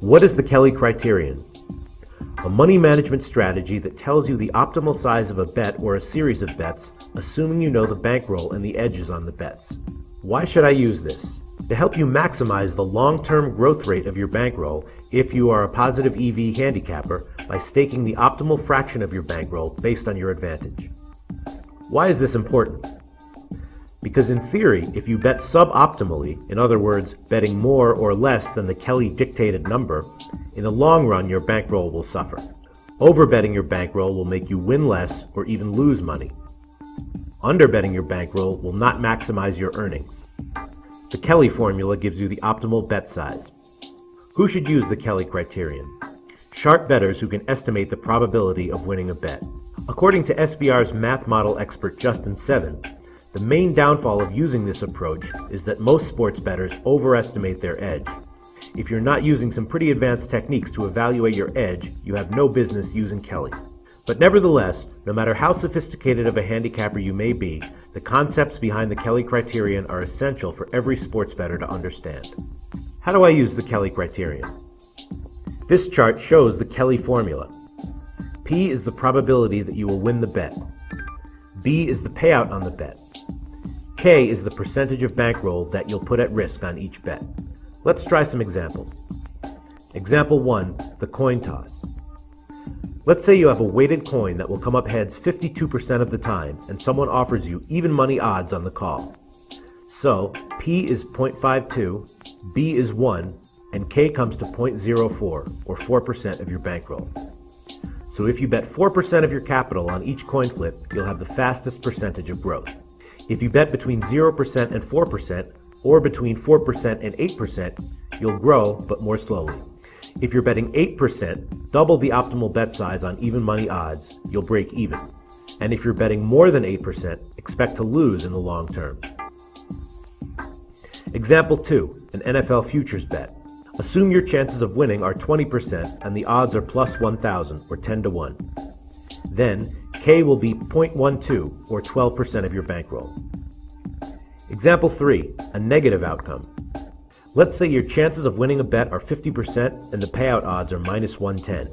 What is the Kelly criterion? A money management strategy that tells you the optimal size of a bet or a series of bets, assuming you know the bankroll and the edges on the bets. Why should I use this? To help you maximize the long-term growth rate of your bankroll if you are a positive EV handicapper by staking the optimal fraction of your bankroll based on your advantage. Why is this important? Because in theory, if you bet suboptimally, in other words, betting more or less than the Kelly dictated number, in the long run your bankroll will suffer. Overbetting your bankroll will make you win less or even lose money. Underbetting your bankroll will not maximize your earnings. The Kelly formula gives you the optimal bet size. Who should use the Kelly criterion? Sharp bettors who can estimate the probability of winning a bet. According to SBR's math model expert Justin Seven, the main downfall of using this approach is that most sports bettors overestimate their edge. If you're not using some pretty advanced techniques to evaluate your edge, you have no business using Kelly. But nevertheless, no matter how sophisticated of a handicapper you may be, the concepts behind the Kelly criterion are essential for every sports bettor to understand. How do I use the Kelly criterion? This chart shows the Kelly formula. P is the probability that you will win the bet. B is the payout on the bet. K is the percentage of bankroll that you'll put at risk on each bet. Let's try some examples. Example 1, the coin toss. Let's say you have a weighted coin that will come up heads 52% of the time and someone offers you even money odds on the call. So, P is 0.52, B is 1, and K comes to 0.04, or 4% of your bankroll. So if you bet 4% of your capital on each coin flip, you'll have the fastest percentage of growth. If you bet between 0% and 4%, or between 4% and 8%, you'll grow, but more slowly. If you're betting 8%, double the optimal bet size on even money odds, you'll break even. And if you're betting more than 8%, expect to lose in the long term. Example 2, an NFL futures bet. Assume your chances of winning are 20% and the odds are plus 1,000 or 10 to 1. Then K will be 0.12 or 12% of your bankroll. Example 3, a negative outcome. Let's say your chances of winning a bet are 50% and the payout odds are minus 110.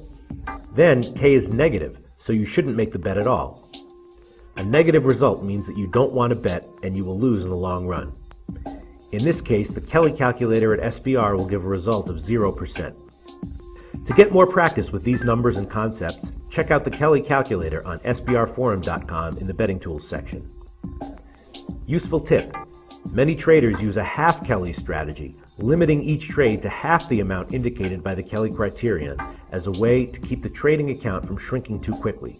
Then K is negative, so you shouldn't make the bet at all. A negative result means that you don't want to bet and you will lose in the long run. In this case, the Kelly calculator at SBR will give a result of 0%. To get more practice with these numbers and concepts, check out the Kelly calculator on sbrforum.com in the betting tools section. Useful tip. Many traders use a half Kelly strategy, limiting each trade to half the amount indicated by the Kelly criterion as a way to keep the trading account from shrinking too quickly.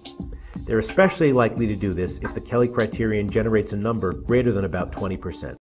They're especially likely to do this if the Kelly criterion generates a number greater than about 20%.